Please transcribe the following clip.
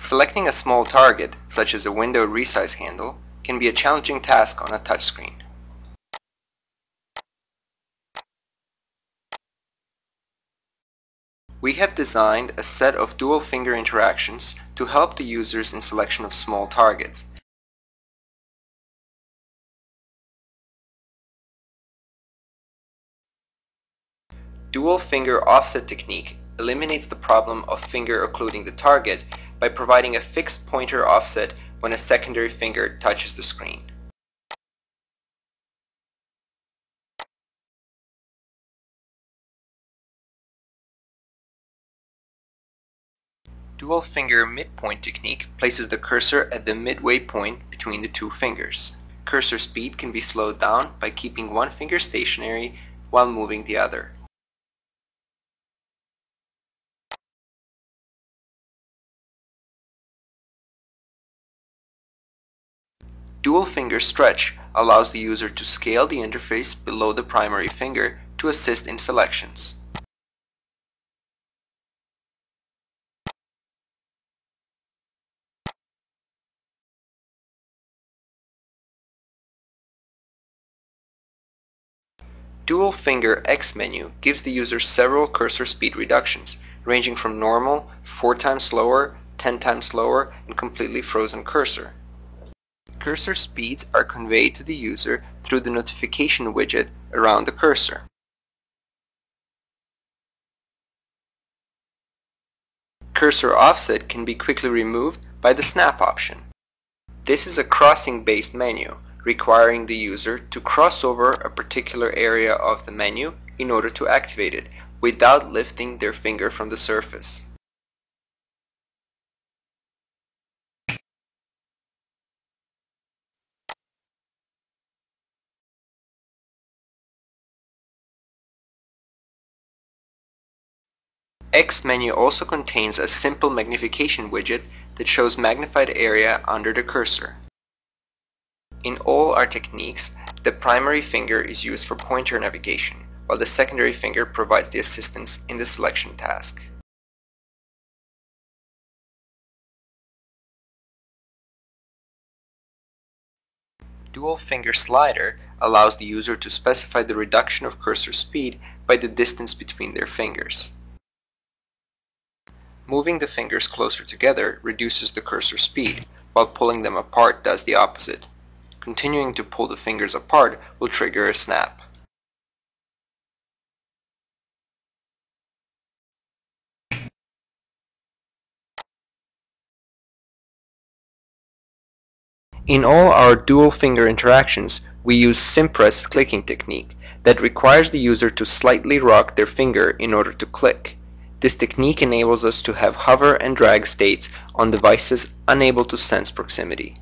Selecting a small target, such as a window resize handle, can be a challenging task on a touchscreen. We have designed a set of dual finger interactions to help the users in selection of small targets. Dual finger offset technique eliminates the problem of finger occluding the target by providing a fixed pointer offset when a secondary finger touches the screen. Dual finger midpoint technique places the cursor at the midway point between the two fingers. Cursor speed can be slowed down by keeping one finger stationary while moving the other. Dual finger stretch allows the user to scale the interface below the primary finger to assist in selections. Dual Finger X menu gives the user several cursor speed reductions, ranging from normal, 4 times slower, 10 times slower, and completely frozen cursor. Cursor speeds are conveyed to the user through the notification widget around the cursor. Cursor offset can be quickly removed by the snap option. This is a crossing-based menu, requiring the user to cross over a particular area of the menu in order to activate it, without lifting their finger from the surface. X menu also contains a simple magnification widget that shows magnified area under the cursor. In all our techniques, the primary finger is used for pointer navigation, while the secondary finger provides the assistance in the selection task. Dual finger slider allows the user to specify the reduction of cursor speed by the distance between their fingers. Moving the fingers closer together reduces the cursor speed, while pulling them apart does the opposite. Continuing to pull the fingers apart will trigger a snap. In all our dual finger interactions, we use Simpress clicking technique that requires the user to slightly rock their finger in order to click. This technique enables us to have hover and drag states on devices unable to sense proximity.